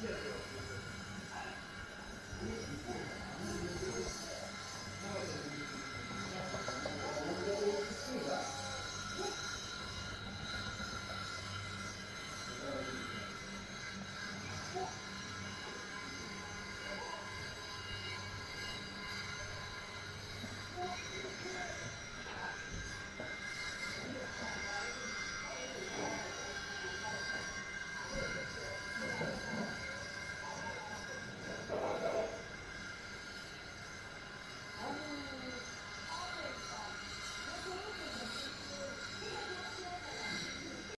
建设就是平台，主体。